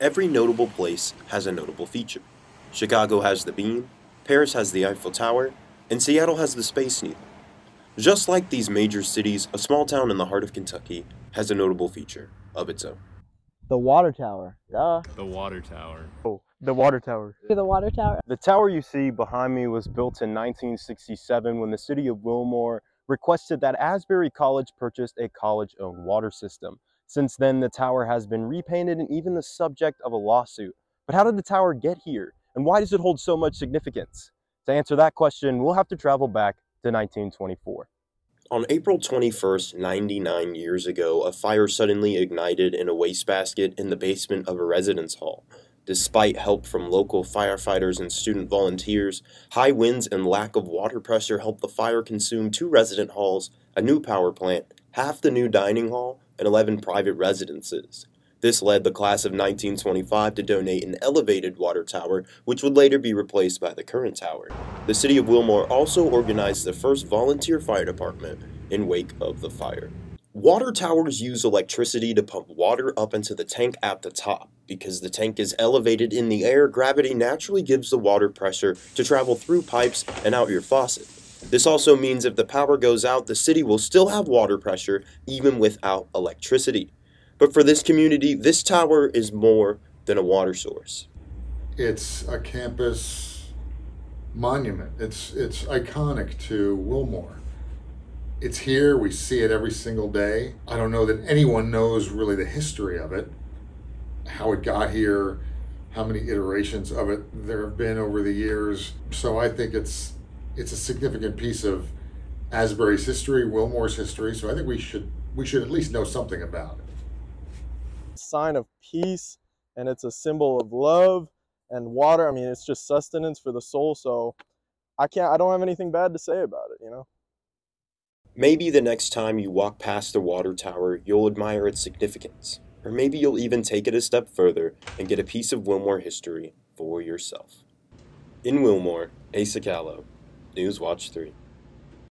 Every notable place has a notable feature. Chicago has the Bean, Paris has the Eiffel Tower, and Seattle has the Space Needle. Just like these major cities, a small town in the heart of Kentucky has a notable feature of its own. The water tower. Duh. The water tower. Oh, the water tower. The water tower. The tower you see behind me was built in 1967 when the city of Wilmore requested that Asbury College purchase a college-owned water system. Since then, the tower has been repainted and even the subject of a lawsuit. But how did the tower get here? And why does it hold so much significance? To answer that question, we'll have to travel back to 1924. On April 21st, 99 years ago, a fire suddenly ignited in a wastebasket in the basement of a residence hall. Despite help from local firefighters and student volunteers, high winds and lack of water pressure helped the fire consume two resident halls, a new power plant, half the new dining hall, and 11 private residences. This led the class of 1925 to donate an elevated water tower, which would later be replaced by the current tower. The city of Wilmore also organized the first volunteer fire department in wake of the fire. Water towers use electricity to pump water up into the tank at the top. Because the tank is elevated in the air, gravity naturally gives the water pressure to travel through pipes and out your faucet. This also means if the power goes out, the city will still have water pressure even without electricity. But for this community, this tower is more than a water source. It's a campus monument. It's it's iconic to Wilmore. It's here. We see it every single day. I don't know that anyone knows really the history of it, how it got here, how many iterations of it there have been over the years. So I think it's it's a significant piece of Asbury's history, Wilmore's history. So I think we should we should at least know something about it. Sign of peace, and it's a symbol of love and water. I mean, it's just sustenance for the soul. So I can't. I don't have anything bad to say about it. You know. Maybe the next time you walk past the water tower, you'll admire its significance. Or maybe you'll even take it a step further and get a piece of Wilmore history for yourself. In Wilmore, Asa Callow, Newswatch 3.